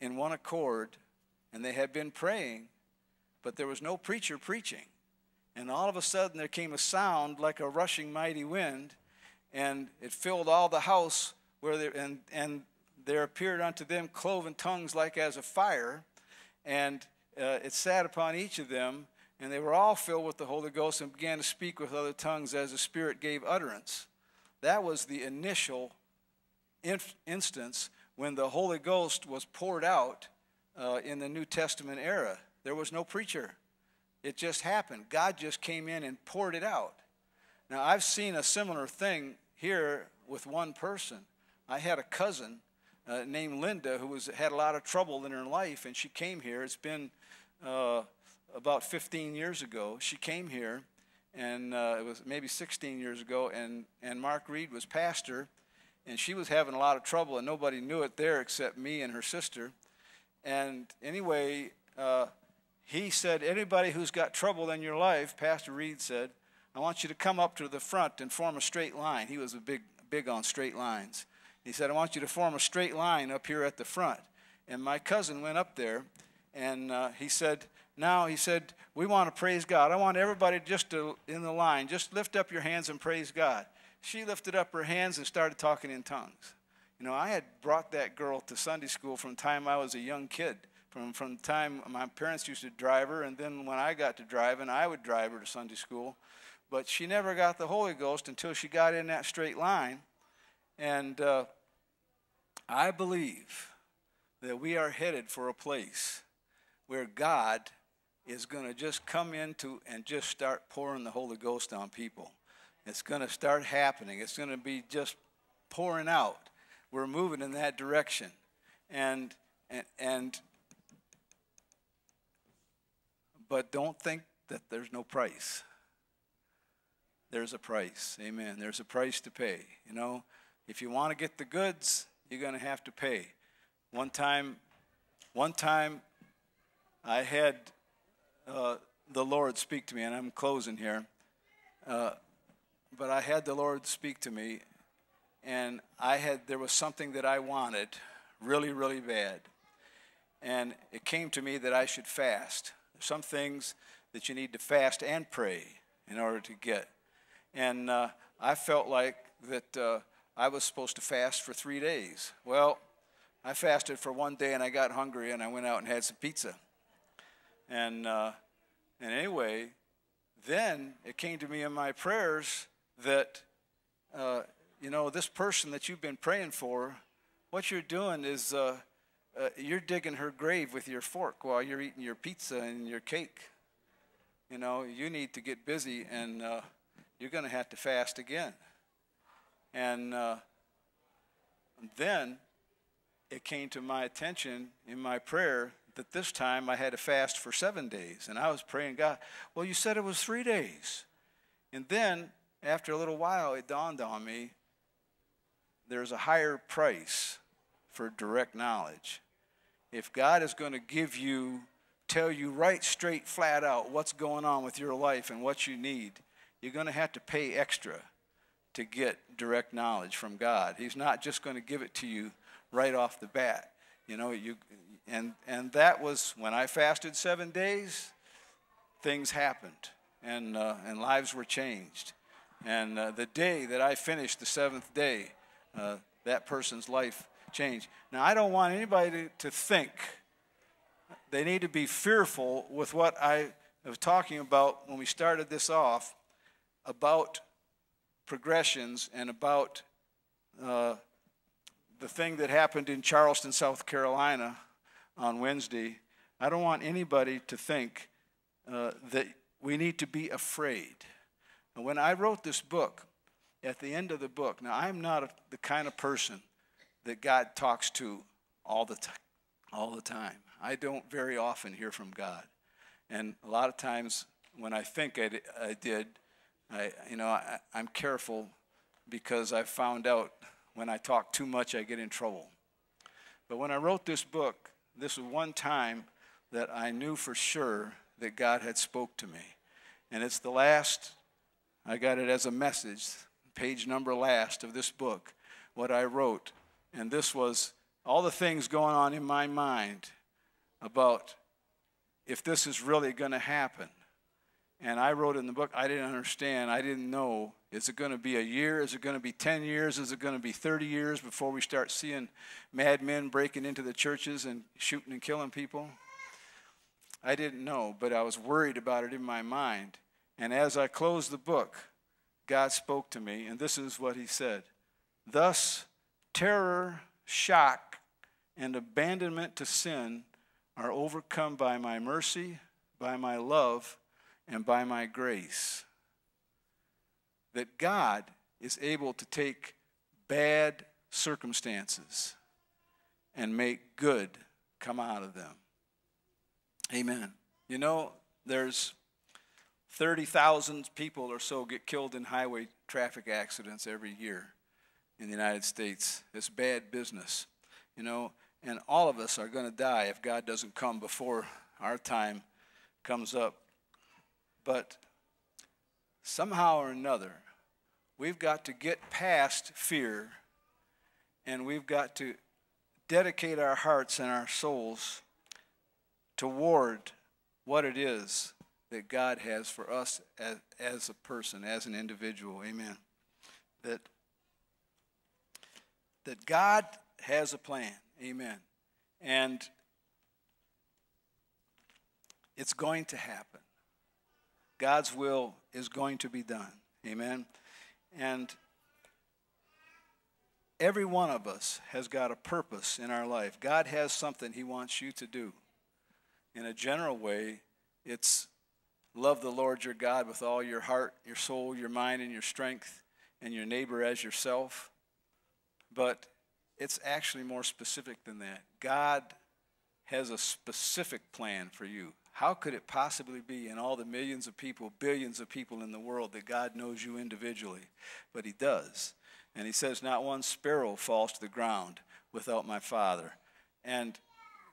in one accord, and they had been praying, but there was no preacher preaching. And all of a sudden, there came a sound like a rushing mighty wind, and it filled all the house where they, and, and there appeared unto them cloven tongues like as a fire, and uh, it sat upon each of them, and they were all filled with the Holy Ghost and began to speak with other tongues as the Spirit gave utterance. That was the initial inf- instance when the Holy Ghost was poured out uh, in the New Testament era. There was no preacher. It just happened. God just came in and poured it out. Now, I've seen a similar thing here with one person. I had a cousin uh, named Linda who was had a lot of trouble in her life, and she came here. It's been uh, about 15 years ago. She came here, and uh, it was maybe 16 years ago. And and Mark Reed was pastor, and she was having a lot of trouble, and nobody knew it there except me and her sister. And anyway, uh, he said, anybody who's got trouble in your life, Pastor Reed said, I want you to come up to the front and form a straight line. He was a big big on straight lines. He said, I want you to form a straight line up here at the front. And my cousin went up there and uh, he said, Now, he said, we want to praise God. I want everybody just to, in the line, just lift up your hands and praise God. She lifted up her hands and started talking in tongues. You know, I had brought that girl to Sunday school from the time I was a young kid. From, from the time my parents used to drive her, and then when I got to driving, I would drive her to Sunday school. But she never got the Holy Ghost until she got in that straight line. And uh, I believe that we are headed for a place where God is going to just come into and just start pouring the Holy Ghost on people. It's going to start happening. It's going to be just pouring out. We're moving in that direction. And and, and but don't think that there's no price. There's a price. Amen. There's a price to pay. You know, if you want to get the goods, you're going to have to pay. One time, one time, I had uh, the Lord speak to me, and I'm closing here. Uh, but I had the Lord speak to me, and I had there was something that I wanted really, really bad, and it came to me that I should fast. There's some things that you need to fast and pray in order to get, and uh, I felt like that uh, I was supposed to fast for three days. Well, I fasted for one day and I got hungry and I went out and had some pizza. And, uh, and anyway, then it came to me in my prayers that, uh, you know, this person that you've been praying for, what you're doing is uh, uh, you're digging her grave with your fork while you're eating your pizza and your cake. You know, you need to get busy and uh, you're going to have to fast again. And uh, then it came to my attention in my prayer that this time I had to fast for seven days. And I was praying, God, well, you said it was three days. And then after a little while, it dawned on me there's a higher price for direct knowledge. If God is going to give you, tell you right straight, flat out what's going on with your life and what you need, you're going to have to pay extra to get direct knowledge from God. He's not just going to give it to you right off the bat. You know, you and and that was when I fasted seven days. Things happened, and uh, and lives were changed. And uh, the day that I finished the seventh day, uh, that person's life changed. Now, I don't want anybody to, think they need to be fearful with what I was talking about when we started this off about progressions and about uh, the thing that happened in Charleston, South Carolina on Wednesday. I don't want anybody to think uh, that we need to be afraid. And when I wrote this book, at the end of the book, now I'm not a, the kind of person that God talks to all the time. All the time. I don't very often hear from God, and a lot of times when I think I, I did, I you know I, I'm careful because I found out when I talk too much I get in trouble. But when I wrote this book, this was one time that I knew for sure that God had spoke to me. And it's the last, I got it as a message, page number last of this book, what I wrote. And this was all the things going on in my mind about if this is really going to happen. And I wrote in the book, I didn't understand, I didn't know. Is it going to be a year? Is it going to be 10 years? Is it going to be 30 years before we start seeing madmen breaking into the churches and shooting and killing people? I didn't know, but I was worried about it in my mind. And as I closed the book, God spoke to me, and this is what He said Thus, terror, shock, and abandonment to sin are overcome by my mercy, by my love, and by my grace. That God is able to take bad circumstances and make good come out of them. Amen. You know, there's 30,000 people or so get killed in highway traffic accidents every year in the United States. It's bad business, you know, and all of us are going to die if God doesn't come before our time comes up. But somehow or another, we've got to get past fear and we've got to dedicate our hearts and our souls toward what it is that God has for us as, as a person, as an individual. Amen. That, that God has a plan. Amen. And it's going to happen. God's will is going to be done. Amen. And every one of us has got a purpose in our life. God has something He wants you to do. In a general way, it's love the Lord your God with all your heart, your soul, your mind, and your strength, and your neighbor as yourself. But it's actually more specific than that. God has a specific plan for you. How could it possibly be in all the millions of people, billions of people in the world, that God knows you individually? But He does. And He says, Not one sparrow falls to the ground without my Father. And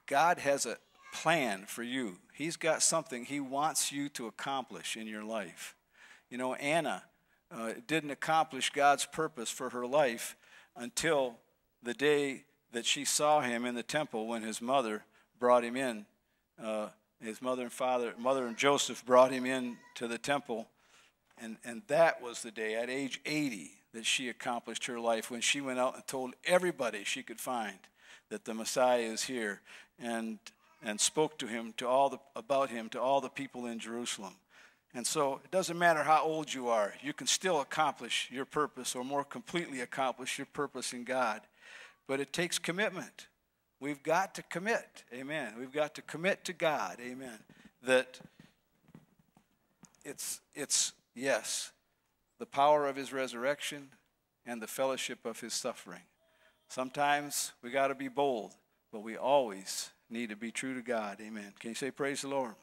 God has a plan for you. He's got something He wants you to accomplish in your life. You know, Anna uh, didn't accomplish God's purpose for her life until the day that she saw him in the temple when his mother brought him in. Uh, his mother and father, mother and Joseph brought him in to the temple. And, and that was the day, at age 80, that she accomplished her life when she went out and told everybody she could find that the Messiah is here and, and spoke to him, to all the, about him, to all the people in Jerusalem. And so it doesn't matter how old you are, you can still accomplish your purpose or more completely accomplish your purpose in God. But it takes commitment. We've got to commit. Amen. We've got to commit to God. Amen. That it's, it's yes, the power of his resurrection and the fellowship of his suffering. Sometimes we got to be bold, but we always need to be true to God. Amen. Can you say, Praise the Lord?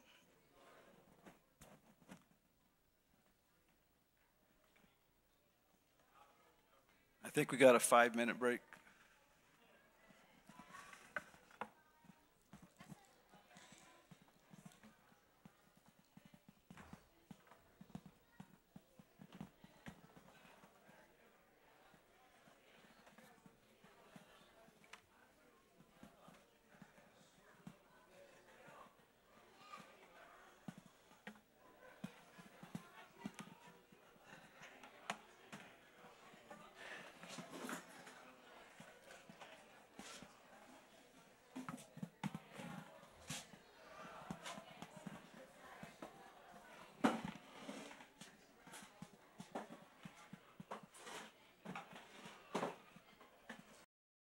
I think we got a five minute break.